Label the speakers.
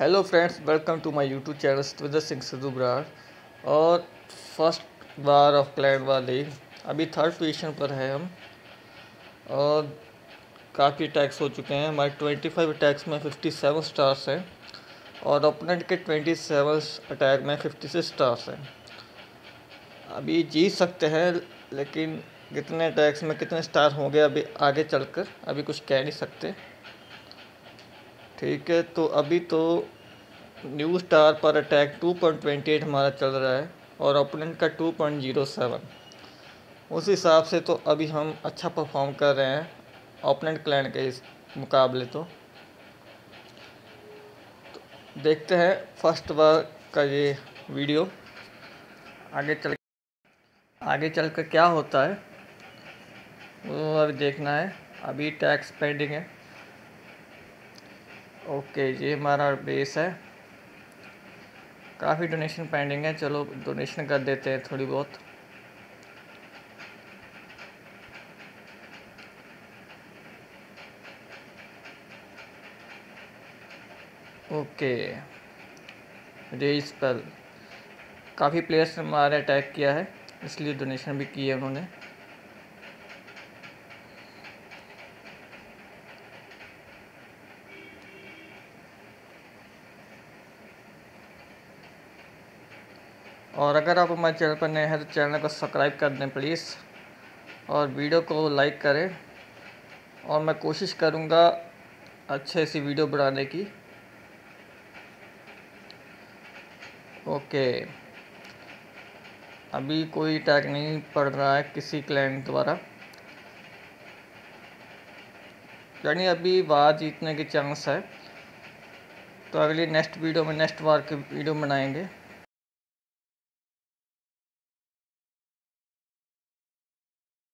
Speaker 1: Hello friends welcome to my YouTube channel Satvinder Singh Sidhu Brar और first bar of क्लैंड वाली, अभी third position पर है हम। और काफ़ी अटैक्स हो चुके हैं। हमारे ट्वेंटी फाइव अटैक्स में फिफ्टी सेवन स्टार्स हैं। और ओपोनेंट के ट्वेंटी सेवन अटैक में फिफ्टी सिक्स स्टार्स हैं। अभी जीत सकते हैं, लेकिन कितने अटैक्स में कितने स्टार होंगे अभी आगे चलकर, अभी कुछ कह नहीं सकते। ठीक है तो अभी तो न्यू स्टार पर अटैक 2.28 हमारा चल रहा है और ओपोनेंट का 2.07 उस हिसाब से तो अभी हम अच्छा परफॉर्म कर रहे हैं ओपोनेंट क्लैन के इस मुकाबले तो, तो देखते हैं फ़र्स्ट बार का ये वीडियो आगे चल आगे चल कर क्या होता है वो अभी देखना है। अभी टैक्स पेंडिंग है। ओके, ये हमारा बेस है। काफ़ी डोनेशन पेंडिंग है, चलो डोनेशन कर देते हैं थोड़ी बहुत। ओके रेज पर काफ़ी प्लेयर्स ने हमारे अटैक किया है, इसलिए डोनेशन भी की है उन्होंने। और अगर आप हमारे चैनल पर नए हैं तो चैनल को सब्सक्राइब कर दें प्लीज़। और वीडियो को लाइक करें। और मैं कोशिश करूँगा अच्छे सी वीडियो बनाने की। ओके। अभी कोई टैग नहीं पड़ रहा है किसी क्लाइंट द्वारा। यानी अभी बात जीतने के चांस है। तो अगली नेक्स्ट वीडियो में नेक्स्ट बार की वीडियो बनाएँगे।